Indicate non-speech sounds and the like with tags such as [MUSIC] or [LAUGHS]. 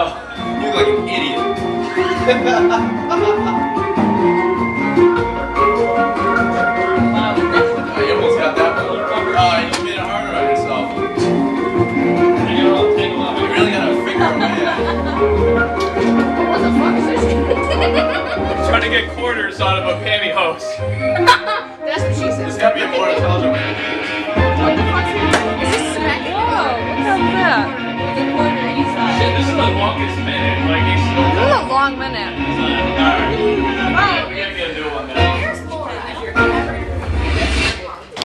Wow, that's Oh, you [LAUGHS] almost got that one. Oh, you made it harder on yourself. Hang on, I'll tangle up. You really gotta figure a way out. what the fuck is this? [LAUGHS] Trying to get quarters out of a pantyhose. [LAUGHS] That's what she There's said. gotta be a more intelligent way to do this. What the fuck is this? smacking? How's that? The quarter longest minute. Like, This is a long minute.